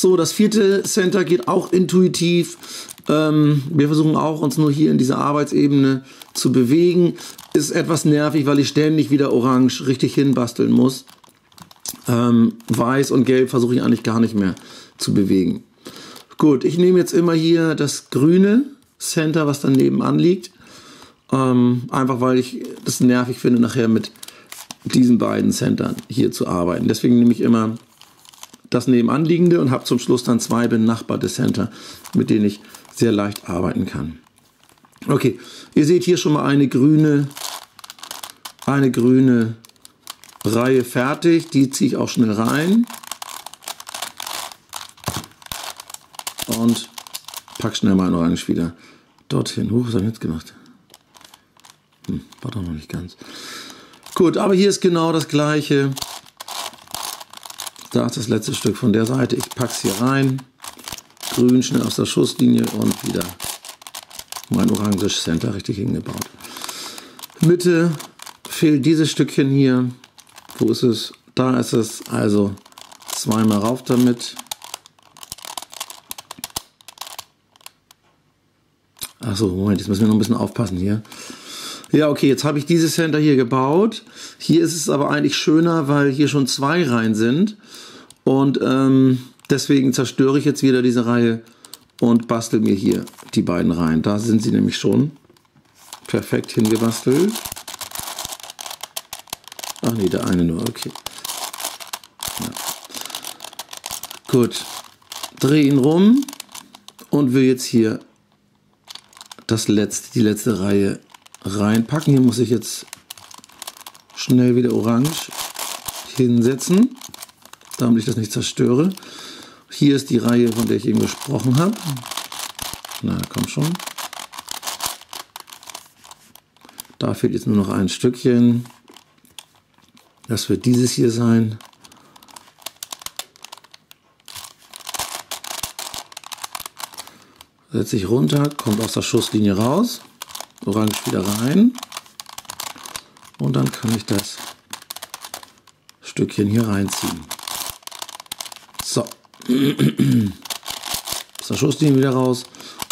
So, das vierte Center geht auch intuitiv. Ähm, wir versuchen auch, uns nur hier in dieser Arbeitsebene zu bewegen. Ist etwas nervig, weil ich ständig wieder orange richtig hinbasteln muss. Ähm, weiß und gelb versuche ich eigentlich gar nicht mehr zu bewegen. Gut, ich nehme jetzt immer hier das grüne Center, was dann nebenan liegt. Ähm, einfach weil ich das nervig finde, nachher mit diesen beiden Centern hier zu arbeiten. Deswegen nehme ich immer das nebenanliegende und habe zum Schluss dann zwei benachbarte Center, mit denen ich sehr leicht arbeiten kann. Okay, ihr seht hier schon mal eine grüne, eine grüne Reihe fertig. Die ziehe ich auch schnell rein. Und pack schnell mein Orange wieder dorthin. Huch, was habe ich jetzt gemacht? Hm, war doch noch nicht ganz. Gut, aber hier ist genau das gleiche. Da ist das letzte Stück von der Seite. Ich packe es hier rein. Grün schnell aus der Schusslinie und wieder mein oranges Center richtig hingebaut. Mitte fehlt dieses Stückchen hier. Wo ist es? Da ist es. Also zweimal rauf damit. Achso, Moment, jetzt müssen wir noch ein bisschen aufpassen hier. Ja, okay, jetzt habe ich dieses Center hier gebaut. Hier ist es aber eigentlich schöner, weil hier schon zwei Reihen sind. Und ähm, deswegen zerstöre ich jetzt wieder diese Reihe und bastel mir hier die beiden Reihen. Da sind sie nämlich schon perfekt hingebastelt. Ach nee, der eine nur, okay. Ja. Gut, drehe ihn rum und will jetzt hier das letzte, die letzte Reihe reinpacken. Hier muss ich jetzt schnell wieder orange hinsetzen, damit ich das nicht zerstöre. Hier ist die Reihe, von der ich eben gesprochen habe. Na, komm schon. Da fehlt jetzt nur noch ein Stückchen. Das wird dieses hier sein. Setze ich runter, kommt aus der Schusslinie raus. Orange wieder rein. Und dann kann ich das Stückchen hier reinziehen. So. Aus der Schusslinie wieder raus.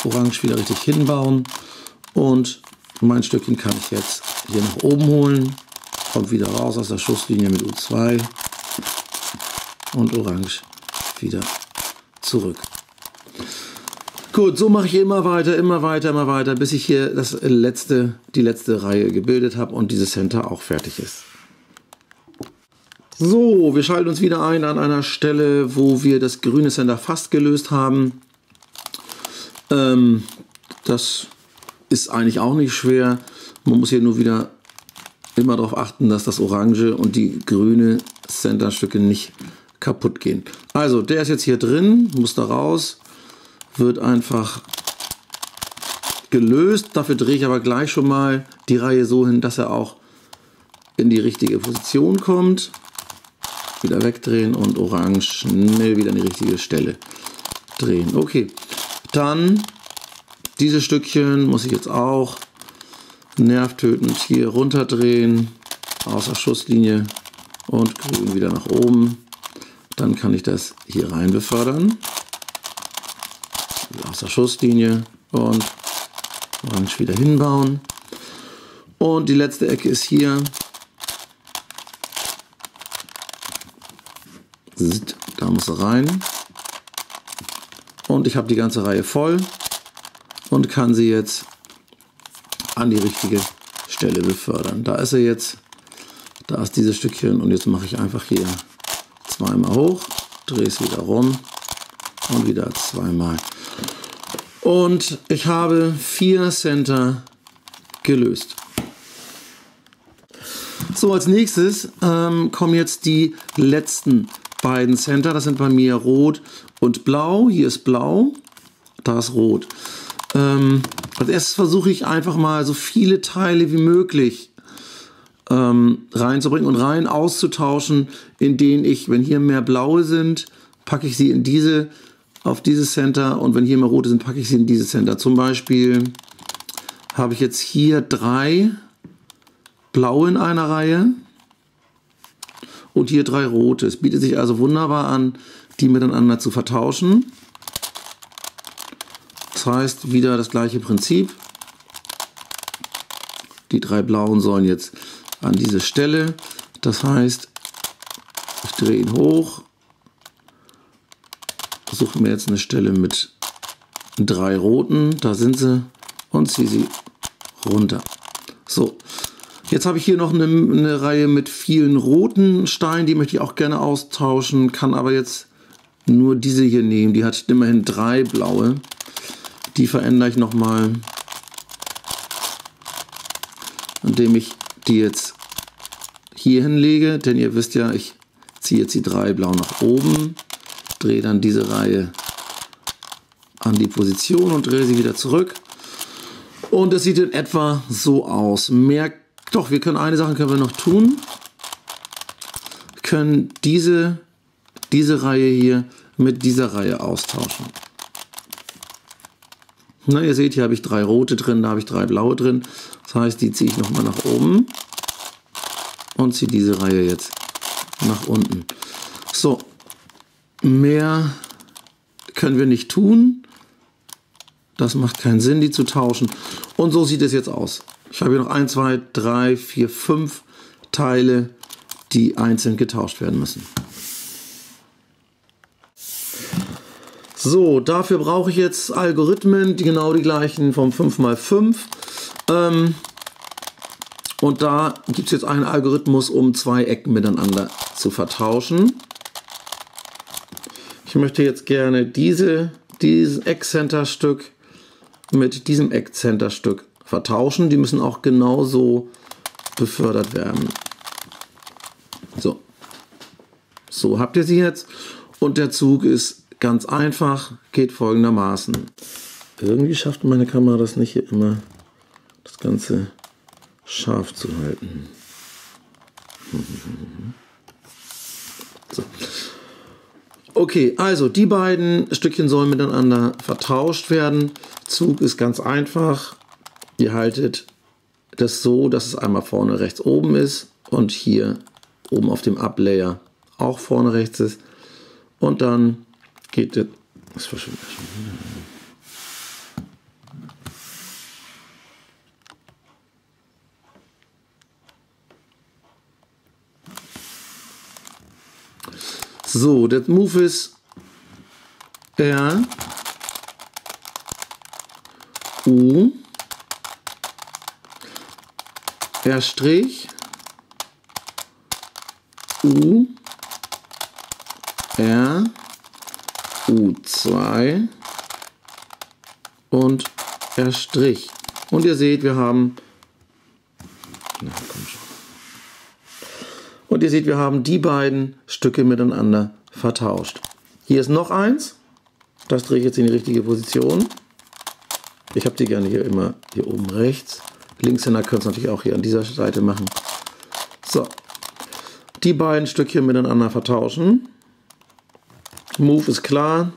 Orange wieder richtig hinbauen. Und mein Stückchen kann ich jetzt hier nach oben holen. Kommt wieder raus aus der Schusslinie mit U2. Und Orange wieder zurück. Gut, so mache ich immer weiter, immer weiter, immer weiter, bis ich hier das letzte, die letzte Reihe gebildet habe und dieses Center auch fertig ist. So, wir schalten uns wieder ein an einer Stelle, wo wir das grüne Center fast gelöst haben. Ähm, das ist eigentlich auch nicht schwer. Man muss hier nur wieder immer darauf achten, dass das orange und die grüne Centerstücke nicht kaputt gehen. Also, der ist jetzt hier drin, muss da raus wird einfach gelöst. Dafür drehe ich aber gleich schon mal die Reihe so hin, dass er auch in die richtige Position kommt. Wieder wegdrehen und orange schnell wieder an die richtige Stelle drehen. Okay, dann diese Stückchen muss ich jetzt auch nervtötend hier runterdrehen, außer Schusslinie und grün wieder nach oben. Dann kann ich das hier rein befördern aus der Schusslinie und orange wieder hinbauen. Und die letzte Ecke ist hier. Da muss er rein. Und ich habe die ganze Reihe voll und kann sie jetzt an die richtige Stelle befördern. Da ist er jetzt. Da ist dieses Stückchen und jetzt mache ich einfach hier zweimal hoch, drehe es wieder rum und wieder zweimal. Und ich habe vier Center gelöst. So, als nächstes ähm, kommen jetzt die letzten beiden Center. Das sind bei mir rot und blau. Hier ist blau, da ist rot. Ähm, als erstes versuche ich einfach mal so viele Teile wie möglich ähm, reinzubringen und rein auszutauschen, in denen ich, wenn hier mehr blaue sind, packe ich sie in diese auf dieses Center und wenn hier mal rote sind, packe ich sie in dieses Center. Zum Beispiel habe ich jetzt hier drei blaue in einer Reihe und hier drei rote. Es bietet sich also wunderbar an, die miteinander zu vertauschen. Das heißt, wieder das gleiche Prinzip. Die drei blauen sollen jetzt an diese Stelle. Das heißt, ich drehe ihn hoch, suche mir jetzt eine Stelle mit drei roten, da sind sie, und ziehe sie runter. So, jetzt habe ich hier noch eine, eine, Reihe mit vielen roten Steinen, die möchte ich auch gerne austauschen, kann aber jetzt nur diese hier nehmen. Die hat immerhin drei blaue. Die verändere ich nochmal, indem ich die jetzt hier hinlege, denn ihr wisst ja, ich ziehe jetzt die drei blau nach oben, drehe dann diese Reihe an die Position und drehe sie wieder zurück. Und es sieht in etwa so aus. Mehr, doch, wir können eine Sache können wir noch tun. Wir können diese, diese Reihe hier mit dieser Reihe austauschen. Na, ihr seht, hier habe ich drei rote drin, da habe ich drei blaue drin. Das heißt, die ziehe ich nochmal nach oben und ziehe diese Reihe jetzt nach unten. So, mehr können wir nicht tun. Das macht keinen Sinn, die zu tauschen. Und so sieht es jetzt aus. Ich habe hier noch 1, 2, 3, 4, 5 Teile, die einzeln getauscht werden müssen. So, dafür brauche ich jetzt Algorithmen, die genau die gleichen vom 5x5. Ähm, und da gibt es jetzt einen Algorithmus, um zwei Ecken miteinander zu vertauschen. Ich möchte jetzt gerne diese, dieses Eckcenter-Stück mit diesem Eckcenter-Stück vertauschen. Die müssen auch genauso befördert werden. So. So habt ihr sie jetzt. Und der Zug ist ganz einfach, geht folgendermaßen. Irgendwie schafft meine Kamera das nicht hier immer, das Ganze scharf zu halten. So. Okay, also die beiden Stückchen sollen miteinander vertauscht werden. Zug ist ganz einfach. Ihr haltet das so, dass es einmal vorne rechts oben ist und hier oben auf dem Up-Layer auch vorne rechts ist. Und dann geht das. Das verschwindet schon wieder. So, der Move ist R, U, R Strich, U, R, U2 und R Strich. Und ihr seht, wir haben na, komm schon. Und ihr seht, wir haben die beiden Stücke miteinander vertauscht. Hier ist noch eins. Das drehe ich jetzt in die richtige Position. Ich habe die gerne hier immer hier oben rechts. Linkshänder können es natürlich auch hier an dieser Seite machen. So, die beiden Stückchen miteinander vertauschen. Move ist klar.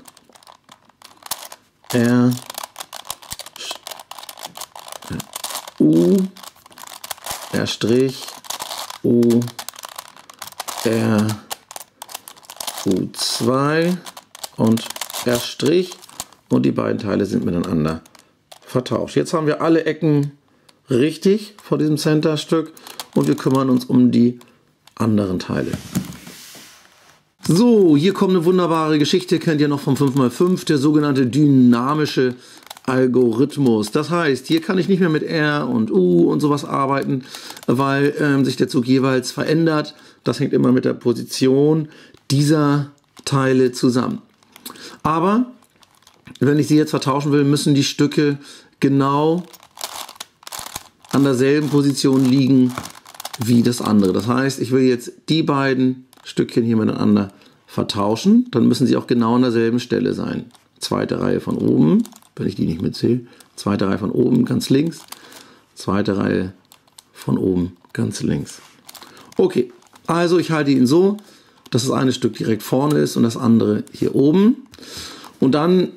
R, U, R U, R U2 und R' und die beiden Teile sind miteinander vertauscht. Jetzt haben wir alle Ecken richtig vor diesem Center-Stück und wir kümmern uns um die anderen Teile. So, hier kommt eine wunderbare Geschichte, kennt ihr noch vom 5x5, der sogenannte dynamische Algorithmus. Das heißt, hier kann ich nicht mehr mit R und U und sowas arbeiten, weil ähm, sich der Zug jeweils verändert. Das hängt immer mit der Position dieser Teile zusammen. Aber wenn ich sie jetzt vertauschen will, müssen die Stücke genau an derselben Position liegen wie das andere. Das heißt, ich will jetzt die beiden Stückchen hier miteinander vertauschen, dann müssen sie auch genau an derselben Stelle sein. Zweite Reihe von oben, wenn ich die nicht mitzähle. Zweite Reihe von oben ganz links. Zweite Reihe von oben ganz links. Okay, also ich halte ihn so, dass das eine Stück direkt vorne ist und das andere hier oben. Und dann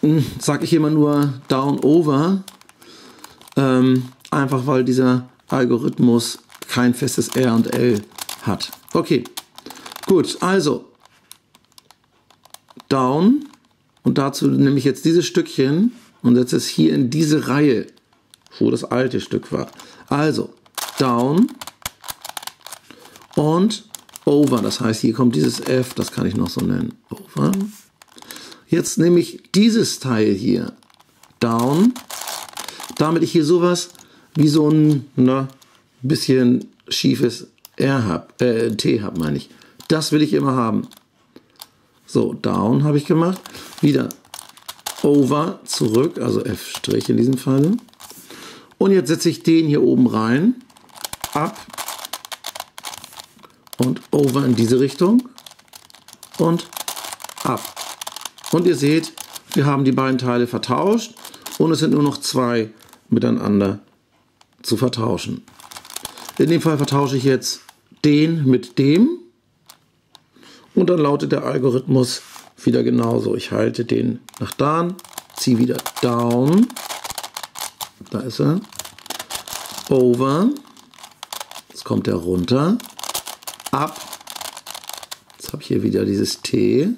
hm, sage ich immer nur down over, ähm, einfach weil dieser Algorithmus kein festes R und L hat. Okay, gut, also down und dazu nehme ich jetzt dieses Stückchen und setze es hier in diese Reihe, wo das alte Stück war. Also down und over, das heißt hier kommt dieses F, das kann ich noch so nennen, over. Jetzt nehme ich dieses Teil hier down, damit ich hier sowas wie so ein na, bisschen schiefes R habe, äh, T habe meine ich. Das will ich immer haben. So, down habe ich gemacht. Wieder over, zurück, also F' in diesem Fall. Und jetzt setze ich den hier oben rein, ab und over in diese Richtung und ab. Und ihr seht, wir haben die beiden Teile vertauscht und es sind nur noch zwei miteinander zu vertauschen. In dem Fall vertausche ich jetzt den mit dem und dann lautet der Algorithmus wieder genauso. Ich halte den nach da, ziehe wieder down, da ist er, over, jetzt kommt er runter, ab, jetzt habe ich hier wieder dieses T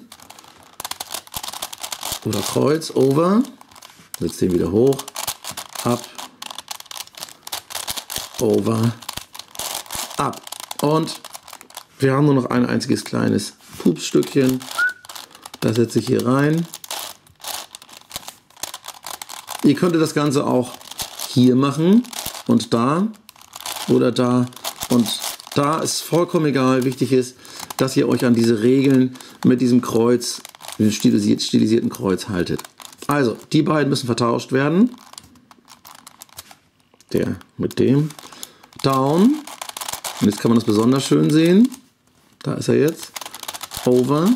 oder Kreuz, over, setze den wieder hoch, ab, over, ab. Und wir haben nur noch ein einziges kleines Pupsstückchen. Das setze ich hier rein. Ihr könntet das Ganze auch hier machen und da oder da und da ist vollkommen egal. Wichtig ist, dass ihr euch an diese Regeln mit diesem Kreuz, dem stilisierten Kreuz haltet. Also, die beiden müssen vertauscht werden. Der mit dem. Down. Und jetzt kann man das besonders schön sehen. Da ist er jetzt. Over.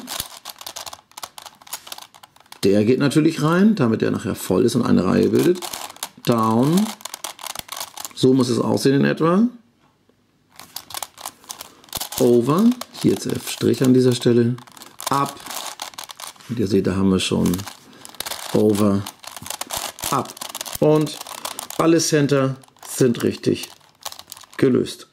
Der geht natürlich rein, damit er nachher voll ist und eine Reihe bildet. Down. So muss es aussehen in etwa. Over. Hier jetzt F' an dieser Stelle. Up. Und ihr seht, da haben wir schon Over. Up. Und alle Center sind richtig gelöst.